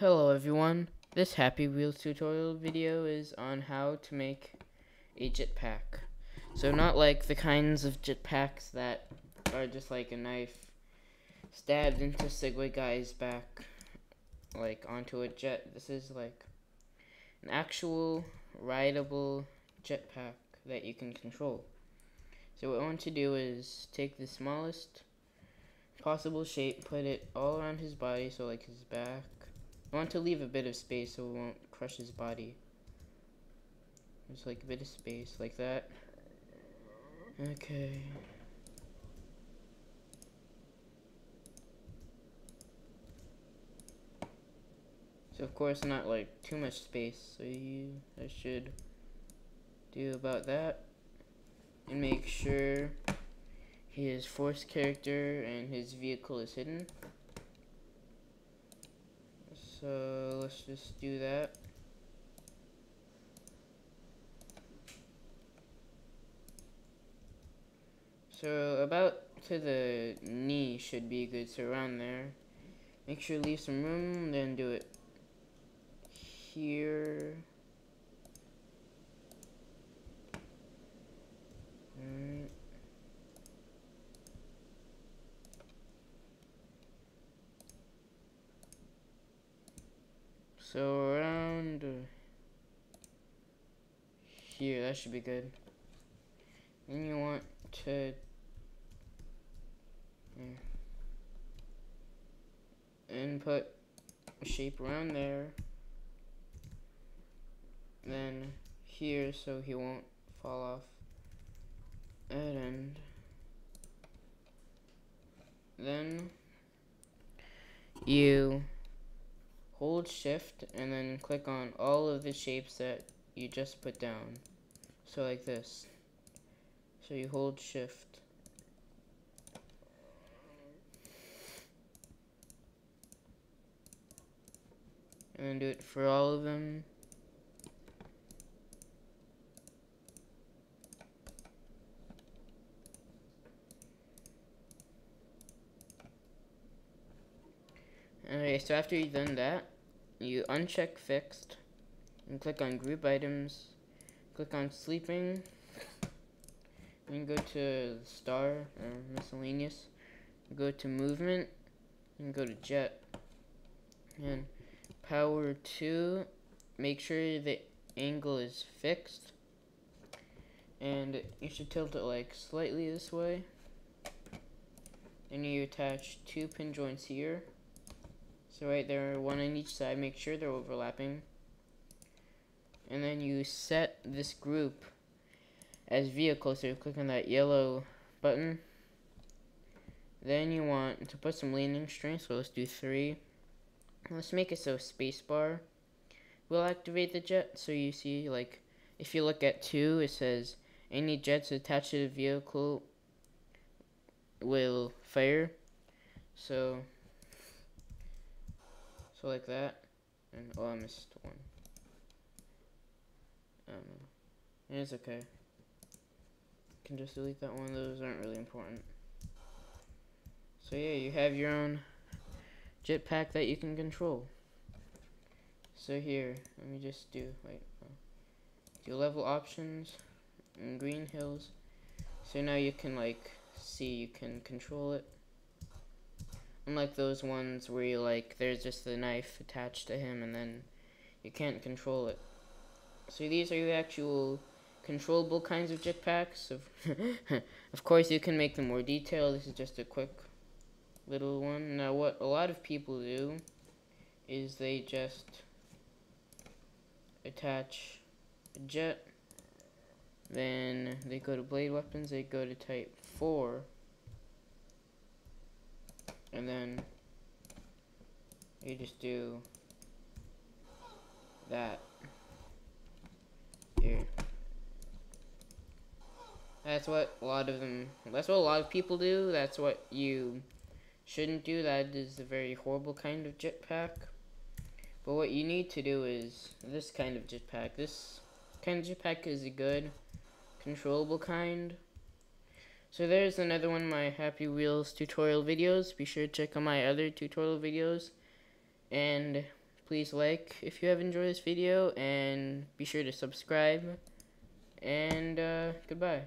Hello everyone, this Happy Wheels tutorial video is on how to make a jetpack. So not like the kinds of jetpacks that are just like a knife stabbed into Segway guy's back like onto a jet. This is like an actual rideable jetpack that you can control. So what I want to do is take the smallest possible shape, put it all around his body, so like his back. I want to leave a bit of space so it won't crush his body. Just like a bit of space, like that. Okay. So of course not like too much space, so you I should do about that. And make sure his force character and his vehicle is hidden. So let's just do that. So about to the knee should be good, so around there. Make sure leave some room, then do it here. Alright. So around here, that should be good. And you want to input a shape around there. Then here so he won't fall off at end. Then you hold shift and then click on all of the shapes that you just put down. So like this. So you hold shift. And then do it for all of them. Okay, so after you've done that, you uncheck fixed and click on group items, click on sleeping, and go to star or miscellaneous, go to movement, and go to jet. And power 2, make sure the angle is fixed. And you should tilt it like slightly this way. and you attach two pin joints here. So right there, one on each side, make sure they're overlapping. And then you set this group as vehicle, so you click on that yellow button. Then you want to put some landing strength, so let's do three. Let's make it so spacebar will activate the jet. So you see, like, if you look at two, it says any jets attached to the vehicle will fire. So so like that. And oh, I missed one. Um, it's okay. Can just delete that one. Those aren't really important. So yeah, you have your own jetpack that you can control. So here, let me just do wait. Do level options and green hills. So now you can like see you can control it. Unlike those ones where you like, there's just the knife attached to him and then you can't control it. So these are the actual controllable kinds of jetpacks. Of, of course, you can make them more detailed. This is just a quick little one. Now, what a lot of people do is they just attach a jet. Then they go to blade weapons. They go to type 4 and then you just do that here. That's what a lot of them, that's what a lot of people do. That's what you shouldn't do. That is a very horrible kind of jetpack. But what you need to do is this kind of jetpack. This kind of jetpack is a good, controllable kind. So there's another one of my Happy Wheels tutorial videos. Be sure to check out my other tutorial videos. And please like if you have enjoyed this video and be sure to subscribe and uh, goodbye